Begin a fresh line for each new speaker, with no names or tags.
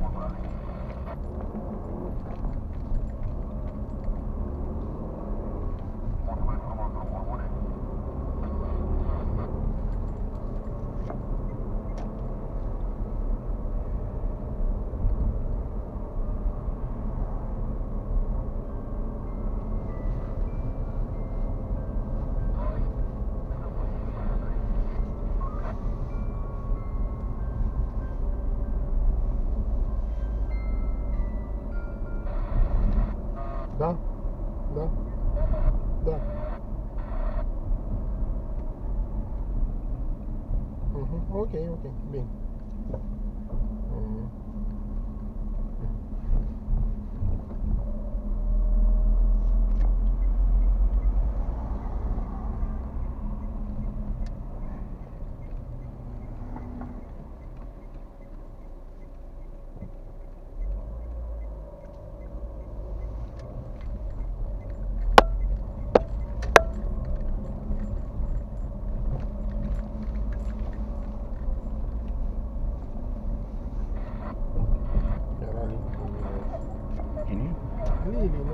one running. Da? Da? Da. Mhm, Ok, ok, bine. really